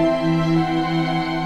Música